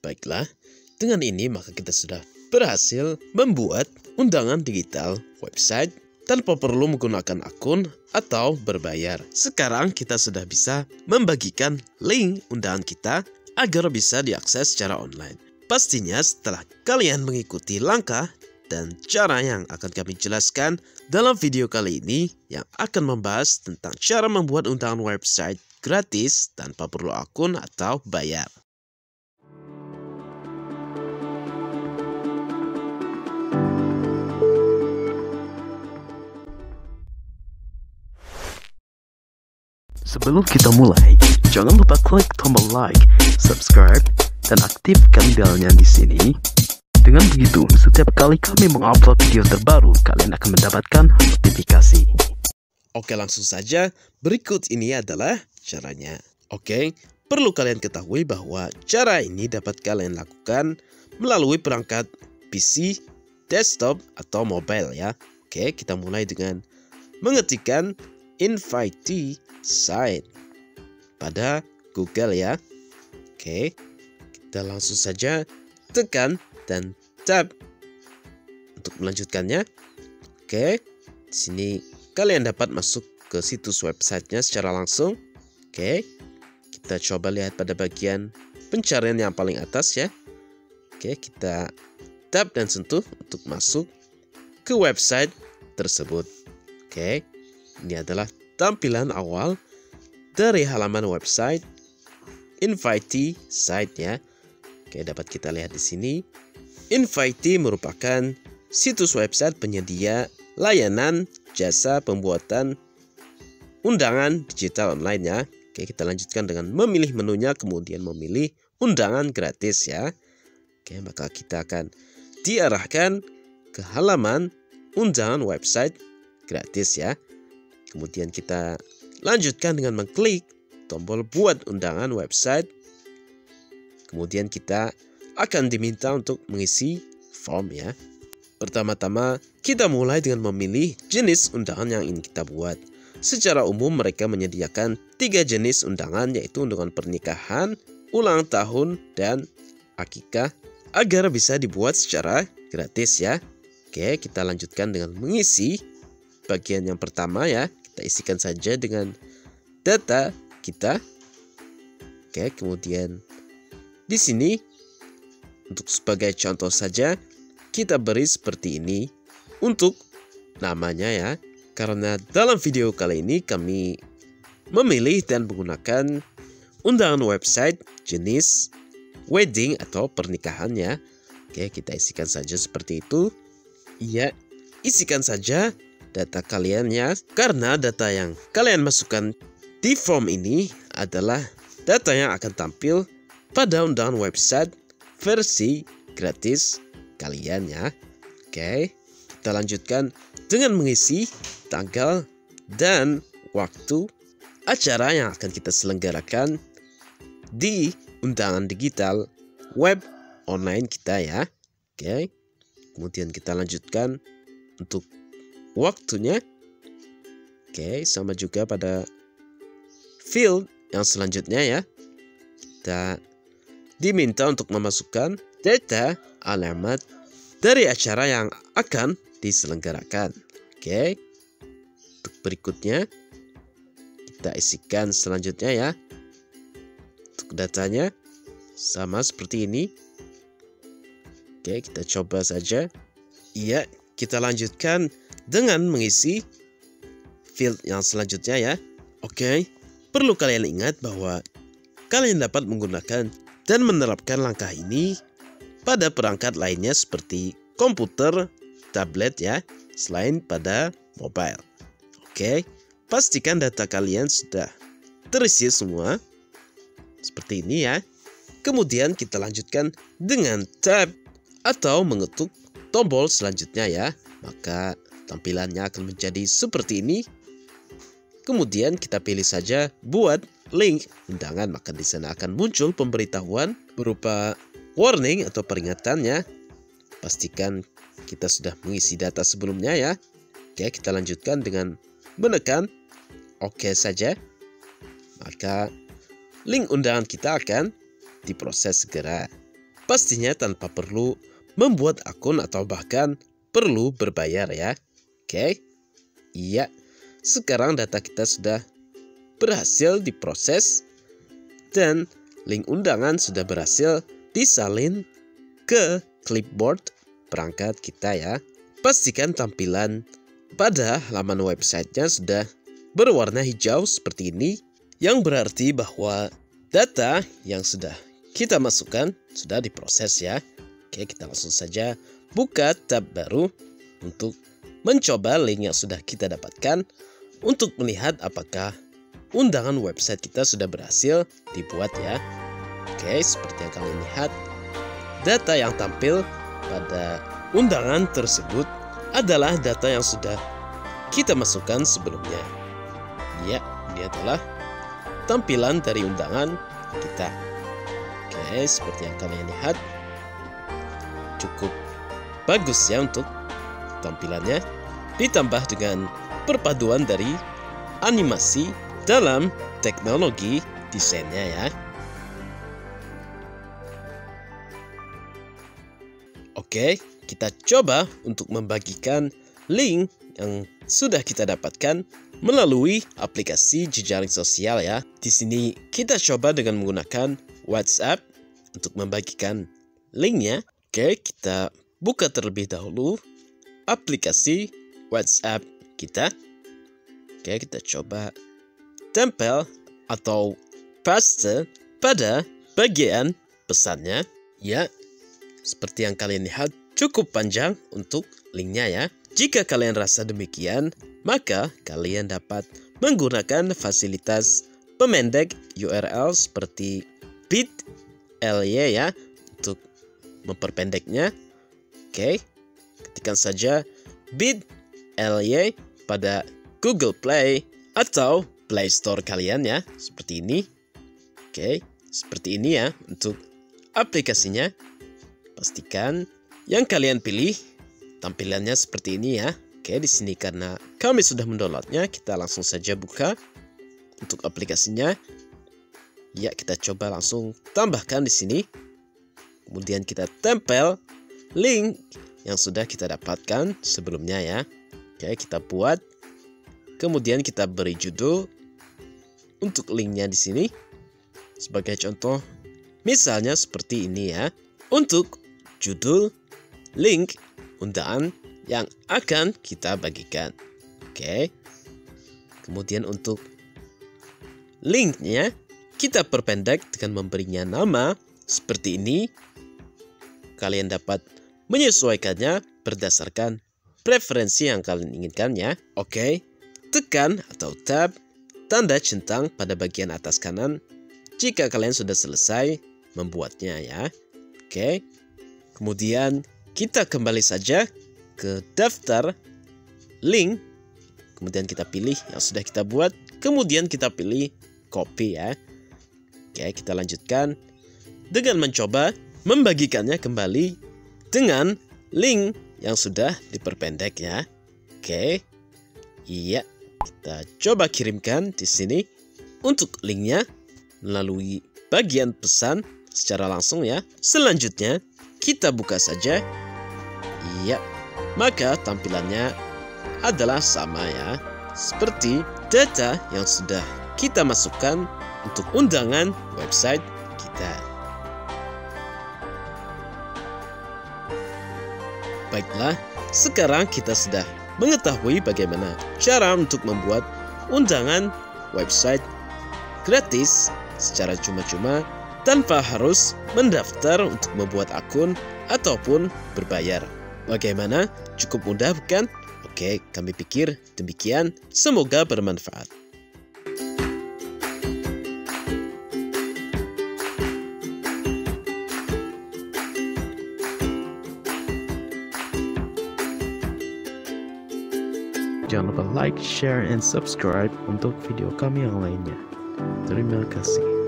Baiklah, dengan ini maka kita sudah berhasil membuat undangan digital website tanpa perlu menggunakan akun atau berbayar. Sekarang kita sudah bisa membagikan link undangan kita agar bisa diakses secara online. Pastinya setelah kalian mengikuti langkah dan cara yang akan kami jelaskan dalam video kali ini yang akan membahas tentang cara membuat undangan website gratis tanpa perlu akun atau bayar. Sebelum kita mulai, jangan lupa klik tombol like, subscribe, dan aktifkan belnya di sini. Dengan begitu, setiap kali kami mengupload video terbaru, kalian akan mendapatkan notifikasi. Oke, langsung saja. Berikut ini adalah caranya. Oke, perlu kalian ketahui bahwa cara ini dapat kalian lakukan melalui perangkat PC, desktop, atau mobile ya. Oke, kita mulai dengan mengetikkan invite site pada Google ya. Oke, kita langsung saja tekan dan tab untuk melanjutkannya. Oke, di sini kalian dapat masuk ke situs websitenya secara langsung. Oke, kita coba lihat pada bagian pencarian yang paling atas ya. Oke, kita tab dan sentuh untuk masuk ke website tersebut. Oke, ini adalah tampilan awal dari halaman website Invite site ya. Oke, dapat kita lihat di sini. Invite merupakan situs website penyedia layanan jasa pembuatan undangan digital online ya. Oke, kita lanjutkan dengan memilih menunya kemudian memilih undangan gratis ya. Oke, maka kita akan diarahkan ke halaman undangan website gratis ya. Kemudian kita lanjutkan dengan mengklik tombol buat undangan website Kemudian kita akan diminta untuk mengisi form ya. Pertama-tama, kita mulai dengan memilih jenis undangan yang ingin kita buat. Secara umum mereka menyediakan tiga jenis undangan yaitu undangan pernikahan, ulang tahun, dan akikah agar bisa dibuat secara gratis ya. Oke, kita lanjutkan dengan mengisi bagian yang pertama ya. Kita isikan saja dengan data kita. Oke, kemudian di sini, untuk sebagai contoh saja, kita beri seperti ini untuk namanya ya. Karena dalam video kali ini kami memilih dan menggunakan undangan website jenis wedding atau pernikahan ya. Oke, kita isikan saja seperti itu. Iya, isikan saja data kalian ya. Karena data yang kalian masukkan di form ini adalah data yang akan tampil pada undangan website versi gratis kalian ya. Oke, kita lanjutkan dengan mengisi tanggal dan waktu acara yang akan kita selenggarakan di undangan digital web online kita ya. Oke. Kemudian kita lanjutkan untuk waktunya. Oke, sama juga pada field yang selanjutnya ya. Kita diminta untuk memasukkan data alamat dari acara yang akan diselenggarakan. Oke. Untuk berikutnya kita isikan selanjutnya ya. Untuk datanya sama seperti ini. Oke, kita coba saja. Iya, kita lanjutkan dengan mengisi field yang selanjutnya ya. Oke, perlu kalian ingat bahwa kalian dapat menggunakan dan menerapkan langkah ini pada perangkat lainnya seperti komputer, tablet ya, selain pada mobile. Oke, pastikan data kalian sudah terisi semua seperti ini ya. Kemudian kita lanjutkan dengan tab atau mengetuk tombol selanjutnya ya. Maka tampilannya akan menjadi seperti ini. Kemudian kita pilih saja buat link undangan maka di sana akan muncul pemberitahuan berupa warning atau peringatannya. Pastikan kita sudah mengisi data sebelumnya ya. Oke, kita lanjutkan dengan menekan OK saja. Maka link undangan kita akan diproses segera. pastinya tanpa perlu membuat akun atau bahkan perlu berbayar ya. Oke. Iya. Sekarang data kita sudah berhasil diproses dan link undangan sudah berhasil disalin ke clipboard perangkat kita ya. Pastikan tampilan pada laman websitenya sudah berwarna hijau seperti ini yang berarti bahwa data yang sudah kita masukkan sudah diproses ya. Oke, kita langsung saja buka tab baru untuk mencoba link yang sudah kita dapatkan untuk melihat apakah undangan website kita sudah berhasil dibuat ya. Oke, seperti yang kalian lihat, data yang tampil pada undangan tersebut adalah data yang sudah kita masukkan sebelumnya. Ya, ini adalah tampilan dari undangan kita. Oke, seperti yang kalian lihat, cukup bagus ya untuk tampilannya. Ditambah dengan perpaduan dari animasi dalam teknologi desainnya ya. Oke, kita coba untuk membagikan link yang sudah kita dapatkan melalui aplikasi jejaring sosial ya. Di sini kita coba dengan menggunakan WhatsApp untuk membagikan linknya. Oke, kita buka terlebih dahulu aplikasi WhatsApp kita. Oke, kita coba tempel atau paste pada bagian pesannya. Ya, seperti yang kalian lihat cukup panjang untuk linknya ya. Jika kalian rasa demikian, maka kalian dapat menggunakan fasilitas pemendek URL seperti bit.ly ya untuk memperpendeknya. Oke, ketikkan saja bit.ly pada Google Play atau Play Store kalian ya, seperti ini. Oke, seperti ini ya untuk aplikasinya. Pastikan yang kalian pilih tampilannya seperti ini ya. Oke, di sini karena kami sudah mendownloadnya, kita langsung saja buka untuk aplikasinya. Ya, kita coba langsung tambahkan di sini. Kemudian kita tempel link yang sudah kita dapatkan sebelumnya ya. Oke, kita buat. Kemudian kita beri judul untuk linknya di sini. Sebagai contoh, misalnya seperti ini ya. Untuk judul, link, undangan yang akan kita bagikan. Oke. Kemudian untuk linknya, kita perpendek dengan memberinya nama seperti ini. Kalian dapat menyesuaikannya berdasarkan preferensi yang kalian inginkan ya. Oke, tekan atau tab tanda centang pada bagian atas kanan jika kalian sudah selesai membuatnya ya. Oke, kemudian kita kembali saja ke daftar link. Kemudian kita pilih yang sudah kita buat. Kemudian kita pilih copy ya. Oke, kita lanjutkan dengan mencoba membagikannya kembali dengan link yang sudah diperpendek ya. Oke. Iya, kita coba kirimkan di sini untuk linknya melalui bagian pesan secara langsung ya. Selanjutnya, kita buka saja. Iya, maka tampilannya adalah sama ya. Seperti data yang sudah kita masukkan untuk undangan website kita. Baiklah, sekarang kita sudah mengetahui bagaimana cara untuk membuat undangan website gratis secara cuma-cuma tanpa harus mendaftar untuk membuat akun ataupun berbayar. Bagaimana? Cukup mudah bukan? Oke, kami pikir demikian. Semoga bermanfaat. Jangan lupa like, share, and subscribe untuk video kami yang lainnya. Terima kasih.